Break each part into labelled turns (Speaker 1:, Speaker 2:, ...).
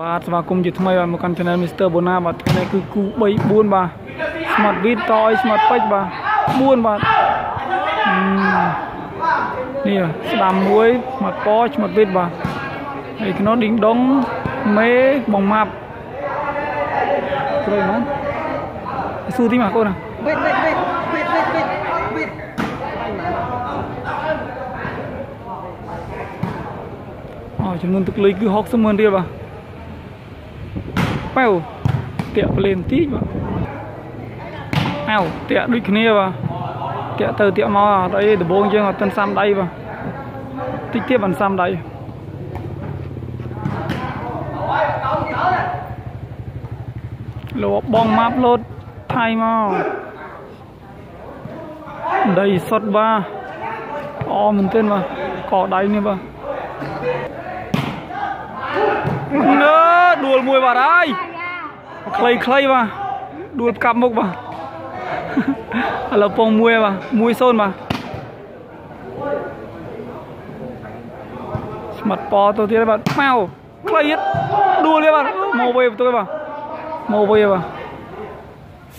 Speaker 1: បាទស្វាគមន៍ជាថ្មីបាទមកកាន់ Channel Mr. Bona បាទថ្ងៃនេះគឺគូ3 4បាទ Smart Beat តឲ្យ Smart ពេជ្របាទ4បាទនេះស្ដាំមួយ Smart ព Smart Beat បាទហើយក្នុងឌីងដងមេបងម៉ាប់ព្រៃមកស៊ូទីមកកូនណា
Speaker 2: Wait, wait, wait, wait, wait, wait, wait.
Speaker 1: អូចំនួនទឹកលុយគឺ60ម៉ឺនរៀលបាទ ប៉ៅតាក់ប្លេនតិចបាទអៅតាក់ដូចគ្នាបាទតាក់ទៅតាក់មកអត់អីដំបងយើងអត់ទាន់សាំដៃបាទតិចទៀតបានសាំដៃលោកបងម៉ាប់លោតថៃមកដីសុតបាទអមែនទែនបាទកដៃនេះបាទនើដួលមួយបាទហើយ ខ្លីខ្លីបាទដួលផ្កាប់មុខបាទឥឡូវពងមួយបាទមួយសូនបាទស្មាត់ប៉ទៅទៀតបាទម៉ៅខ្លីទៀតដួលទៀតបាទមកវិញទៅបាទមកវិញបាទ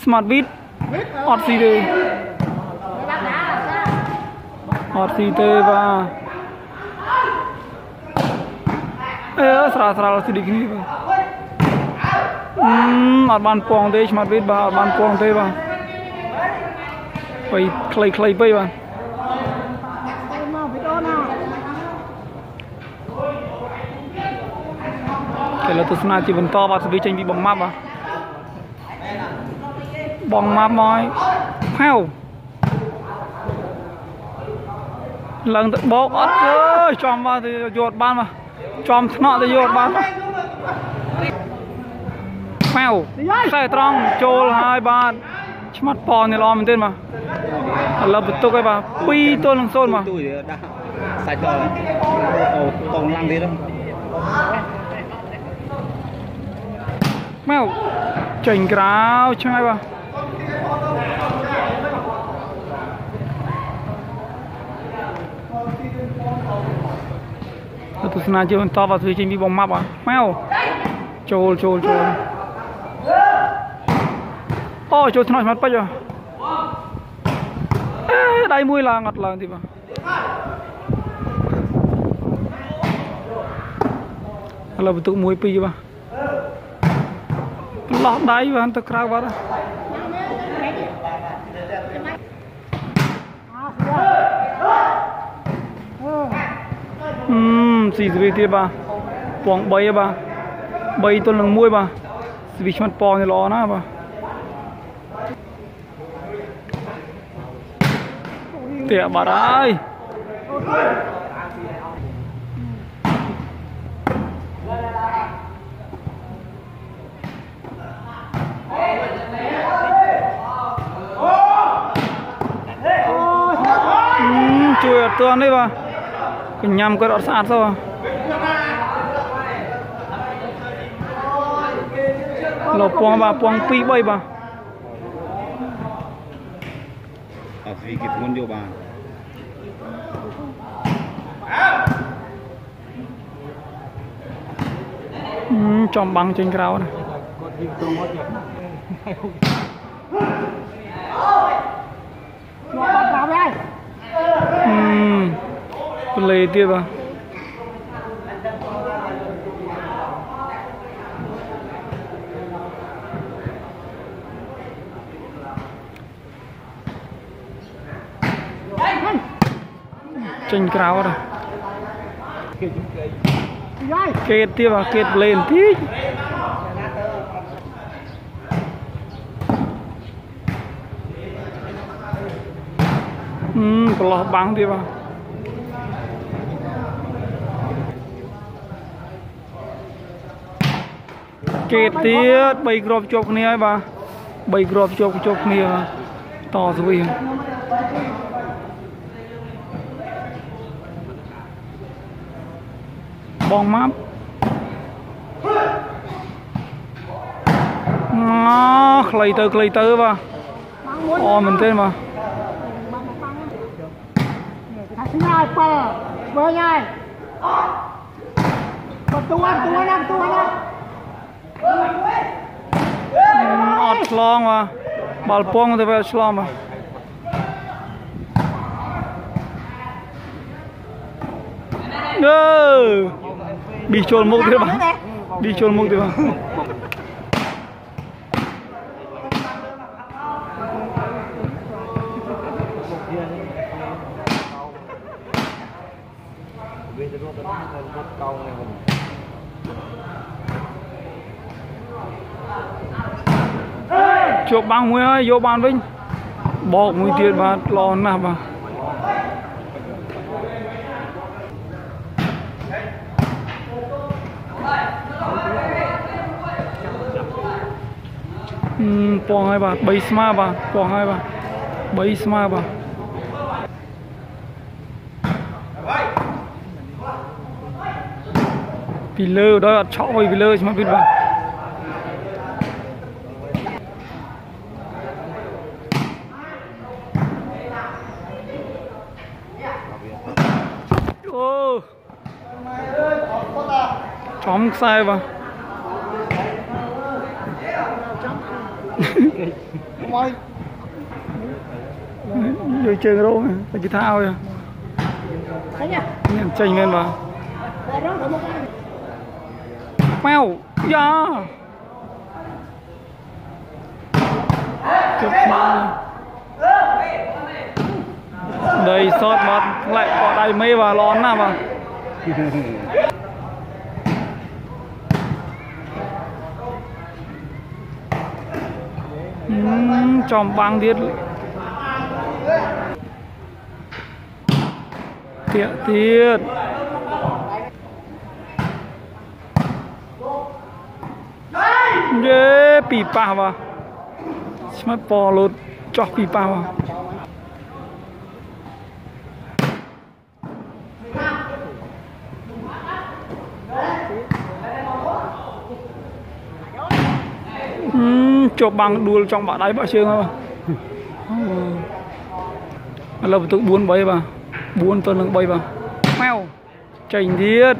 Speaker 1: Smart Beat អត់ស៊ីទេអត់ស៊ីទេបាទអឺស្រាលស្រាលស៊ីដូចគ្នាបាទ អឺអត់បានពងទេ Smart Beat បាទអត់បានពងទេបាទបីខ្លីខ្លីបីបាទគេលើទស្សនាជាបន្តបាទស្វីចេញពីបងម៉ាប់បាទបងម៉ាប់មកឲ្យផៅឡើងទៅបោកអត់អើយចំមកទៅយកបានមកចំថ្នាក់ទៅយកបានម កផៅខ្សែត្រង់ចូលហើយបាទឆ្មាត់ប៉នេះល្អមែនទេបាទឥឡូវបន្ទុកហើយបាទ2ទល់នឹង0បាទ
Speaker 2: Tôi đã sai cho rồi. Ồ, còn lăn đi đó.
Speaker 1: ម៉ៅចេញក្រៅឆ្ងាយបាទទៅទស្សនាជាបន្តបាទវាចេញពីបងម៉ាប់បាទម៉ៅចូលចូលចូល អូចូលថ្នាក់ស្មាត់ពេជ្របាទអេដៃមួយឡើងអត់ឡើងទេបាទឥឡូវបន្ទុក1 2បាទលោះដៃបានទៅក្រៅបាត់ហឹមស៊ីស្វីទៀតបាទពង3បាទ3ទល់នឹង1បាទស្វីឆ្មាត់ពងនេះល្អណាស់បាទ តាបាត់ហើយជួយអត់ទាន់ទេបាទកញ្ញាំគាត់អត់ ស្អាតទេបាទលោកពងបាទពង2 3បាទ
Speaker 2: Ở vì kịp muốn vô bà.
Speaker 1: ហឹមចំបាំងចេញ ក្រៅណាហឹមប្លេទៀតបាទចេញក្រៅណាគេតទៀតបាទគេតប្លេបន្តិចហឹមប្រឡោះបាំងទៀតបាទគេតទៀត3គ្រាប់ជាប់គ្នាហើយបាទ3គ្រាប់ជាប់ជាប់គ្នាបាទតស្វីង បងមកអូខ្លីទៅខ្លីទៅបាទអូមែនទេបាទ
Speaker 3: ថាស្ញ
Speaker 1: ឲ្យបើមើលហើយបន្ទួនទួនណាប
Speaker 2: ន្ទួនណាអ
Speaker 1: ត់ឆ្លងបាទបាល់ពងទៅវាឆ្លងបាទអឺ ពងហើយបាទ3ស្មើបាទពងហើយបាទ3ស្មើបាទពី លើដល់អត់ឆក់ហើយពីលើស្មើពីបាទអូចំខ្សែបាទ
Speaker 3: មក
Speaker 1: យកជើងរោតែគេថាឲ្យ
Speaker 3: ឃើញទេ
Speaker 1: នេះចេញមែនបាទ
Speaker 3: តែរងទៅមកហើយ
Speaker 1: ម៉ៅយ៉ាជប់មកដីសតបាត់ផ្លែកក៏ដៃមេបាទល្អណាស់បាទ ហឹមចំបាំងទៀតទៀតទៀតយេពីប៉ះបាទស្មាត់ប៉លូតចោះពីប៉ះបាទ ហឹម ជាប់បាំងដួលចង់បាក់ដៃបាក់ជើងហើយបាទអូឥឡូវបន្ទុក4 3បាទ4ទល់នឹង3បាទម៉ៅចេញទៀត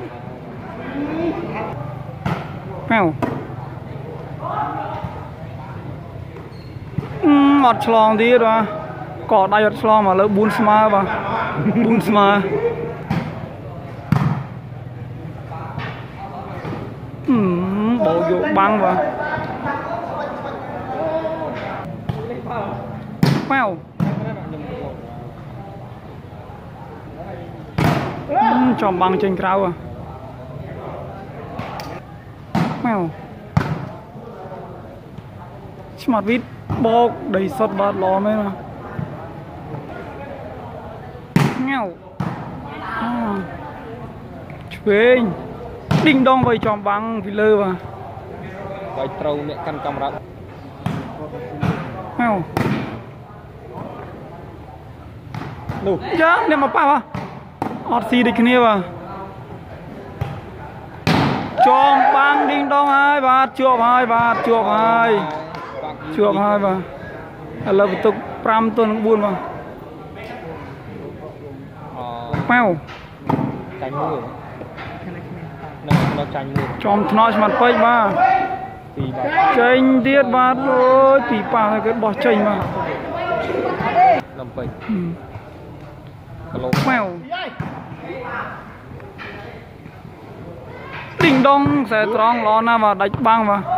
Speaker 1: ម៉ៅអឺអត់ឆ្លងទៀតបាទកកដៃអត់ឆ្លងមកឥឡូវ4ស្មើបាទ4ស្មើហឹមបោកយកបាំងបាទ ម៉ៅហឹមចំបាំងចេញក្រៅហ៎ម៉ៅឆ្មាត់វីតបោកដីសុតបាទល្អមែនបាទញ៉ៅអូឆ្វេងឌីងដងໄວចំបាំងពីលើបាទ
Speaker 2: បាយត្រូវអ្នកកាន់កាមេរ៉ា
Speaker 1: ម៉ៅ
Speaker 2: នោះ
Speaker 1: យ៉ាអ្នកមកប៉ះបាទអត់ស៊ីដូចគ្នាបាទចងបាំងឌីងដងហើយបាទជាប់ហើយបាទជាប់ហើយជាប់ហើយបាទឥឡូវបន្ទុក5ទល់នឹង4បាទ
Speaker 2: អ
Speaker 1: ម៉ៅ
Speaker 2: ចាញ់មួយនៅនៅចាញ់មួយ
Speaker 1: ចំថ្នោតស្មាត់ពេជ្របាទ
Speaker 2: ពីបាទ
Speaker 1: ចេញទៀតបាទអូយទីប៉ះហើយគេបោះចេញបាទ
Speaker 2: លំពេញ
Speaker 1: ហឹម
Speaker 2: គីឡូ
Speaker 1: ម៉ៅឌីងដងខ្សែត្រង់ល្អណាស់បាទដាច់បាំងបាទហឹ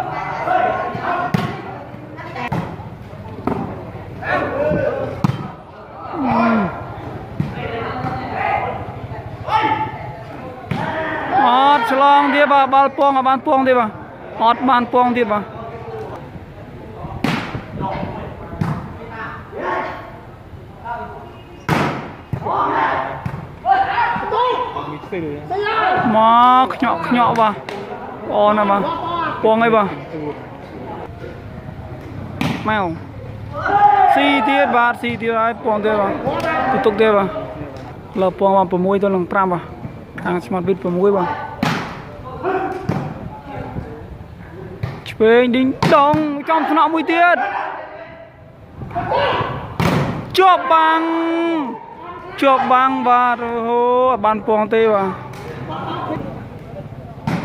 Speaker 1: មអត់ឆ្លងទៀតបាទបាល់ពងអត់បានពងទៀតបាទអត់បានពងទៀតបាទ
Speaker 2: មីស្ទីល
Speaker 1: មកខ្ញក់ខ្ញក់បាទអូនណាបាទពងអីបាទម៉ៅស៊ីទៀតបាទស៊ីទៀតហើយពងទៀតបាទទៅទុកទៀតបាទលើពងបាទ6ទៅនឹង5បាទខាងស្មាត់វិត6បាទឆ្វេងឌីងដងចំថ្នាក់មួយទៀតជាប់បាំង ជាប់បាំងបាទអូហូអត់បានពងទេបាទ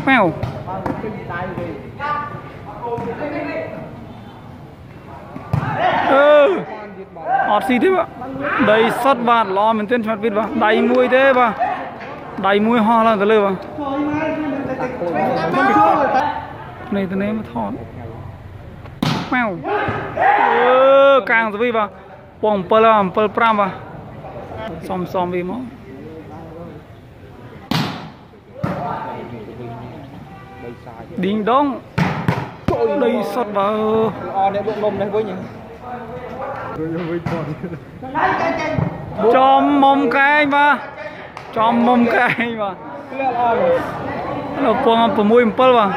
Speaker 1: ម៉ៅអត់ស៊ីទេបាទដីសុតបាទល្អមែនទែនឆ្មាត់វិតបាទដៃមួយទេបាទដៃមួយហោះឡើងទៅលើបាទនេះទៅនេះមកថតម៉ៅអឺកាងស្វីបាទពង7 7 5បាទ សំសំវាមក
Speaker 2: បីសាយ
Speaker 1: ឌីងដងចូលដីសុតបាទអឺ
Speaker 2: អរអ្នកបុកនំនេះវិញ
Speaker 1: ចំមុំកែងបាទចំមុំកែងបាទ
Speaker 2: ក្លៀអរ
Speaker 1: លោកពង6 7បាទ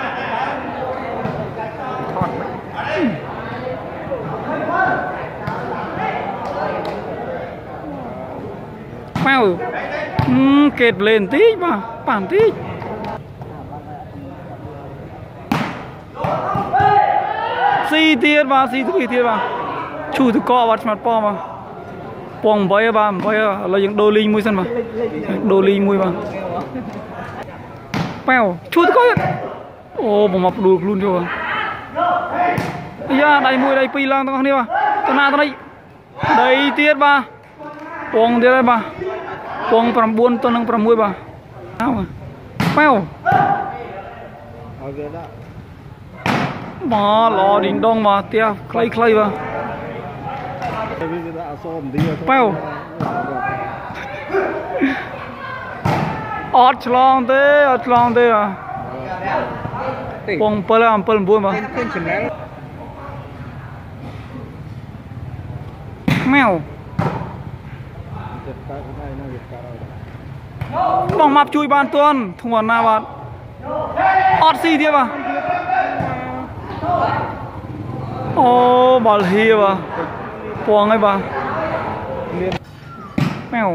Speaker 1: ម៉ៅអឺកេតលេនតិចបាទប៉ាន់តិចស៊ីទៀតបាទស៊ីទ្វីទៀតបាទឈូទៅកបាទស្មាត់ប៉បាទពង8បាទ8ឥឡូវយើងដូរលីងមួយសិនបាទដូរលីងមួយបាទប៉ែវឈូទៅកទៀតអូបងមកផ្ដួលខ្លួនចូលបាទអាយ៉ាដៃមួយដៃពីរឡើងទាំងអស់គ្នាបាទតណាតនេះដីទៀតបាទពងទៀតហើយបាទ ពង9ទៅនឹង6បាទអើប៉ែវ
Speaker 2: ឲ្យវាដាក់
Speaker 1: បាទល្អឌីងដងបាទផ្ទះខ្លីៗបាទ
Speaker 2: វាវាដាក់អសមឌី
Speaker 1: ប៉ែវអត់ឆ្លងទេអត់ឆ្លងទេបាទពង7 7 9បាទ
Speaker 2: ឃើញ channel
Speaker 1: ម៉ែ បងមកជួយបានទាន់ធ្ងន់ណាស់បាទអត់ស៊ីទៀតបាទអូបាល់ហៀបាទពងហើយបាទ
Speaker 2: មាន
Speaker 1: ម៉ែវ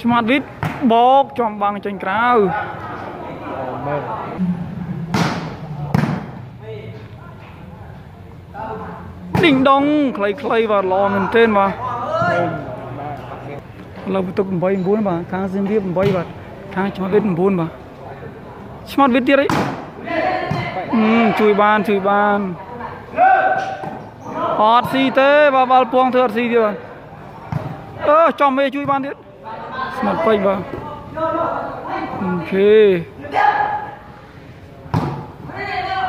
Speaker 1: ឆ្មាត់វិតបោកចំបាំងចេញក្រៅ
Speaker 2: មែន
Speaker 1: ឌីងដងខ្លីៗបាទល្អមែនទែនបាទ
Speaker 2: ឃើញបាទ
Speaker 1: ឥឡូវបន្ទុក8 9បាទខាងសៀមរាប8បាទខាងឆ្មាត់វិត9បាទឆ្មាត់វិតទៀតអីអឺជួយបានជួយបានអត់ស៊ីទេបាទបាល់ពងធ្វើអត់ស៊ីទៀតបាទអឺចំមេជួយបានទៀតស្មាត់ពេចបាទអូខេ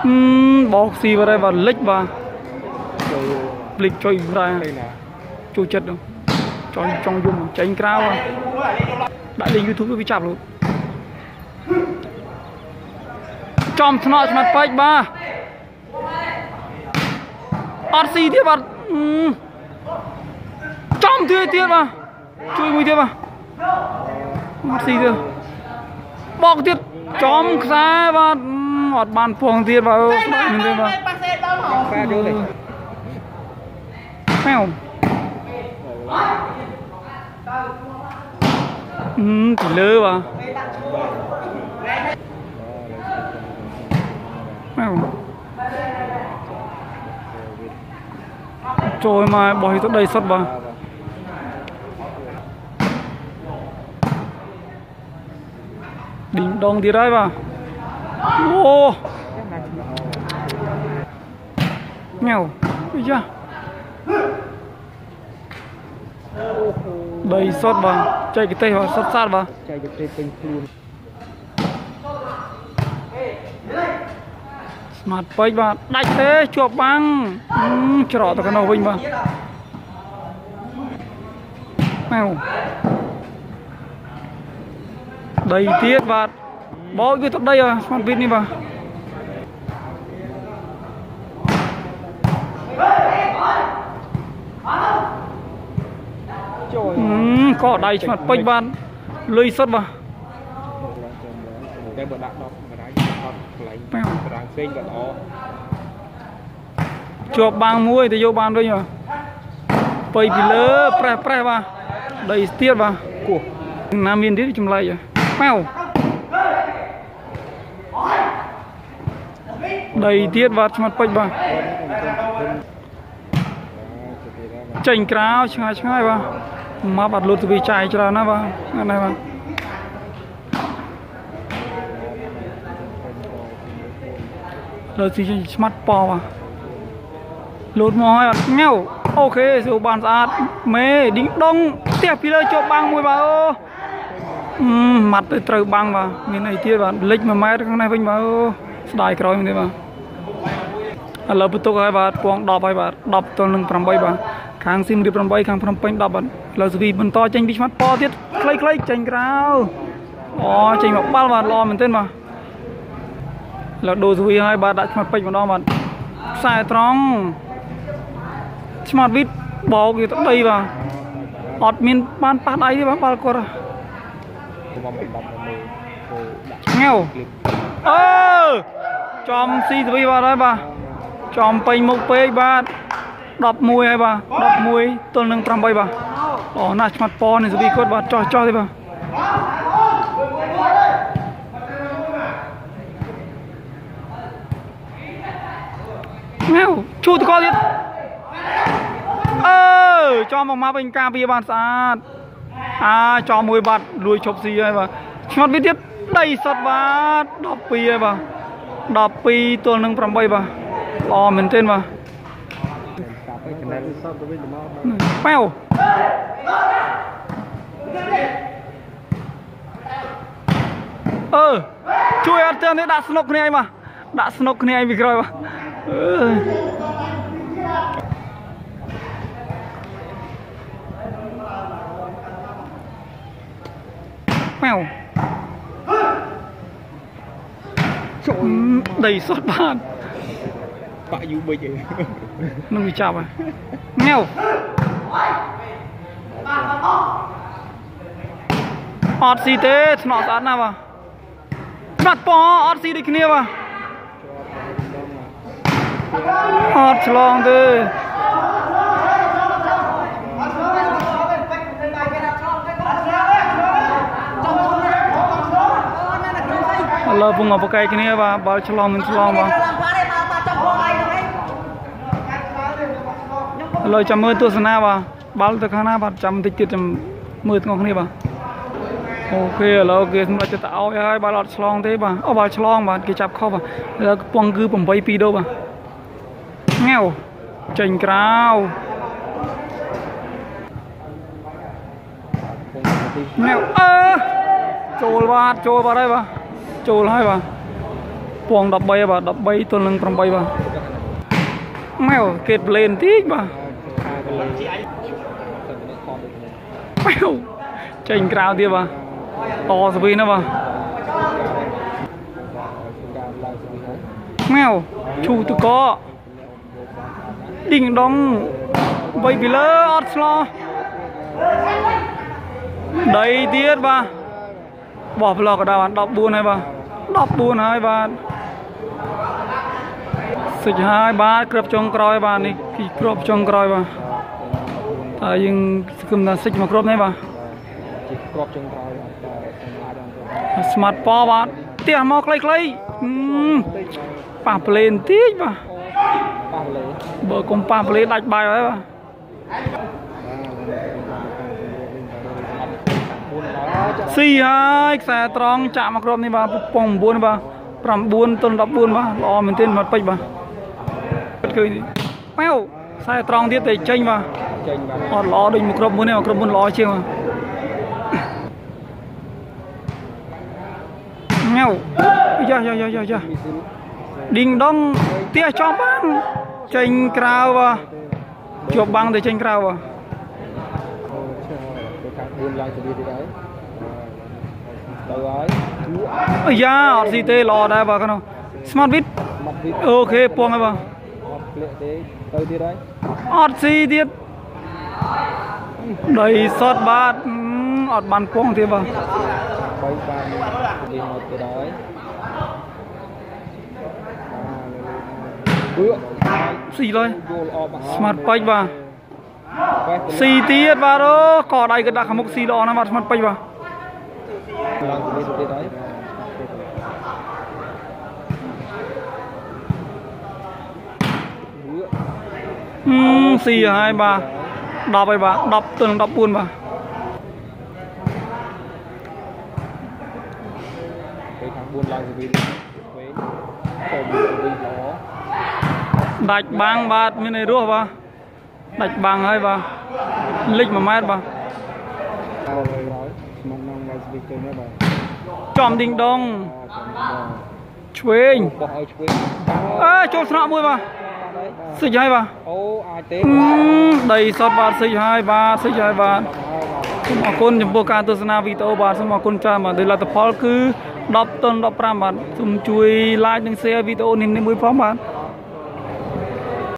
Speaker 1: អឺបោកស៊ីបាត់ហើយបាទលិចបាទ
Speaker 2: ចូល
Speaker 1: ភ្លេចចុយដែរ
Speaker 2: ទៅណា
Speaker 1: ចូលចិត្តហ្នឹងចង់ចង់យំចេញក្រៅហ៎ដាក់លេង YouTube វាចាប់លូតចំថ្នាក់ឆ្មាត់ពេចបាទអត់ស៊ីទៀតបាទអឺចំទៀតទៀតបាទជួយមួយទៀតបាទអត់ស៊ីទៀតបោកទៀតចំខ្សែបាទអឺអត់បានពងទៀតបាទអើស្ដាយមែនទេបាទ
Speaker 3: ប៉ាសេដល់ហ៎
Speaker 2: ប៉ាចូលទេ
Speaker 1: ម៉ែវអឺពីលើបាទម៉ែវចូលមកបោះទៅដីសុតបាទឌីងដងទៀតហើយ បាទអូញ៉ៅអាយ៉ាដីសុតបាទចែកទេសបាទសុតសាតបាទ
Speaker 2: ចែកទៅពេញខ្លួន
Speaker 1: ស្មាតពេកបាទដាច់ទេជាប់បាំងអឺច្រកទៅកណ្ដោះវិញបាទម៉ៅដីទៀតបាទបោចវាទៅដីបាទស្មាតវិតនេះបាទ
Speaker 2: ចូល
Speaker 1: អឺ ក៏ដៃស្មាតពេកបាទលុយសុតបាទ
Speaker 2: តែបើដាក់ដល់កន្លែងអត់កន្លែង
Speaker 1: ប៉ែវ
Speaker 2: កន្លែងផ្សេងក៏ល្អ
Speaker 1: ជាប់បាំងមួយទៅយកបានវិញបាទពេកពីលើប្រេះប្រេះបាទដីទៀតបាទ
Speaker 2: គោះ
Speaker 1: ណាមានទៀតចម្លែកម៉ៅដីទៀតបាទស្មាត់ពេចបាទចេញក្រៅឆ្ងាយឆ្ងាយបាទ មកបាត់លុតទៅវាចាយច្រើនណាស់បាទហ្នឹងហើយបាទលើទីចេញស្មាត់ប៉បាទលោតមកហើយអត់ញ៉ៅអូខេសួរបានស្អាតមេឌីងដងផ្ទះពីលើជាប់បាំងមួយបាទអូអឺម៉ាត់ទៅត្រូវបាំងបាទមានអីទៀតបាទលិច1ម៉ែត្រខាងនេះវិញបាទអូស្ដាយក្រោយមែនទេបាទឥឡូវបន្ទុកហើយបាទពង10ហើយបាទ10ទល់នឹង8បាទ ខាងស៊ីមរៀប8ខាងភ្នំពេញ10បាត់ផ្លូវសវីបន្តចេញពីឆ្មាត់ពទៀតខ្លីៗចេញក្រៅអូចេញមកបាល់បាទល្អមែនទែនបាទឡូដូសវីហើយបាទដាក់ឆ្មាត់ពេជ្រម្ដងបាទខ្សែត្រង់ឆ្មាត់វីតបោកទៅដីបាទអត់មានបានប៉ះដៃទេបាទបាល់គាត់
Speaker 2: ងាវ
Speaker 1: អឺចំស៊ីសវីបាទហើយបាទចំពេញមុខពេកបាទ 11ហើយបាទ11ទល់នឹង8បាទអូណាស់ឆ្មាត់ប៉នេះសវីគាត់បាទចោះចោះទេបាទញ៉ៅឈូតកទៀតអឺចំមកមកវិញការពារបានស្អាតអាចំមួយបាត់លួចឈប់ស៊ីហើយបាទឆ្មាត់វាទៀតដីសុតបាទ12ហើយបាទ12ទល់នឹង8បាទល្អមែនទែនបាទ
Speaker 2: កាប់ឯកណែនសតទៅវិញទៅមក
Speaker 1: ប៉ែវអឺជួយអត់ទាំងនេះដា ក់ស្នុកគ្នាឯងបាទដាក់ស្នុកគ្នាឯងពីក្រោយបាទអឺប៉ែវចូលដីសុតបាទ
Speaker 2: បាក់យូបិចឯង
Speaker 1: នឹងវាចាប់ហើយញ៉ៅអត់ស៊ីទេថ្នាក់ស្អាតណាស់បាទបាត់ប៉អត់ស៊ីដូចគ្នាបាទអត់ឆ្លងទេឥឡូវពងអបកែកគ្នាបាទបើឆ្លងមិនឆ្លងបាទ ឥឡូវចាំមើលទស្សនាបាទបាល់ទៅខាងណាបាទចាំបន្តិចទៀតចាំមើលទាំងអស់គ្នាបាទអូខេឥឡូវគេសម្រាប់ទៅឲ្យហើយបាល់អត់ឆ្លងទេបាទអូបាល់ឆ្លងបាទគេចាប់ខុសបាទឥឡូវកំពុងគឺ8 2ដូបាទងាវចេញក្រៅ
Speaker 2: ពងទី
Speaker 1: ងាវអឺចូលបាទចូលបាទហើយបាទចូលហើយបាទពង13ហើយបាទ13ទល់នឹង8បាទម៉ែវគេប្លេនតិចបាទ ប៉ែវចេញក្រៅទៀតបាទតស្វីណាបាទ
Speaker 2: ការឡើងទៅនេះ
Speaker 1: ម៉ែវឈូតកឌីងដងបីពីលើអត់ឆ្លោះដីទៀតបាទបោះប្លុកក៏ដល់បាន14ហើយបាទ14ហើយបាទសិចហើយបាទគ្របចុងក្រោយបាទនេះពីគ្របចុងក្រោយបាទ តើយើងសង្ឃឹមថាសិចមកគ្របនេះបាទ
Speaker 2: ជាក្របជើងក្រោយបាទសម្រាប់ដល់
Speaker 1: ស្មាតប៉បាទផ្ទះមកខ្លីៗហឹមប៉ះប្លេនតិចបាទ
Speaker 2: ប៉ះលេ
Speaker 1: បើកុំប៉ះប្លេដាច់បាយហើយបាទស៊ីហើយខ្សែត្រង់ចាក់មកគ្រាប់នេះបាទពង9បាទ9ទល់14បាទល្អមែនទែនមកពេជ្របាទគិតឃើញប៉ាវខ្សែត្រង់ទៀតតែចេញបាទ
Speaker 2: ចេញបាទ
Speaker 1: អត់ល្អដូចមកគ្រាប់មុនទេមកគ្រាប់មុនល្អជាងបាទញ៉ៅយ៉ាយ៉ាយ៉ាយ៉ាយ៉ាឌីងដងផ្ទះចំបាំងចេញក្រៅបាទជាប់បាំងទៅចេញក្រៅបាទ
Speaker 2: ទៅខាង4ឡើងទៅទៀតហើយទៅហើយជួ
Speaker 1: អាយ៉ាអត់ស៊ីទេល្អដែរបាទកណោះ Smart Bit
Speaker 2: មកវិញ
Speaker 1: អូខេពងហើយបាទ
Speaker 2: មកក្លាក់ទេទៅទៀតហើយ
Speaker 1: អត់ស៊ីទៀត ដីសតបាទអឺអត់បានពងទៀតបាទ
Speaker 2: បីបានទៅមកទៀតហើយបឺ
Speaker 1: ស៊ីលើយ
Speaker 2: យល់អបមក
Speaker 1: ស្មាត់ពេជ្របាទ
Speaker 2: បែបទៅ
Speaker 1: ស៊ីទៀតបាទអូកដៃក៏ដាក់ខាងមុខស៊ីល្អណាស់បាទស្មាត់ពេជ្របាទ
Speaker 2: ឡើងទៅទៀតហើយ
Speaker 1: ហឹមស៊ីហើយបាទ 10ហើយបាទ10ទៅនឹង14បាទ
Speaker 2: ពេលខាង4ឡើងទៅវិញវិញទៅវិញល្អ
Speaker 1: ដាច់បាំងបាទមានអីរស់បាទដាច់បាំងហើយបាទលិច1ម៉ែត្របាទ
Speaker 2: អើហើយហើយមកនងមកស្វីកទៅនេះបាទ
Speaker 1: ចំឌីងដង
Speaker 2: អត់ចាំបង
Speaker 1: ឆ្វេង
Speaker 2: បោះឲ្យឆ្វេង
Speaker 1: អើចូលស្នក់មួយបាទ សិចហើយបាទ
Speaker 2: អូអាចទេ
Speaker 1: អឺដីសតបាទសិចហើយបាទសិចហើយបាទសូមអរគុណចំពោះការទស្សនាវីដេអូបាទសូមអរគុណច្រើនបាទដោយលទ្ធផលគឺ10តុន15បាទសូមជួយ like និង share វីដេអូនេះមួយផងបាទ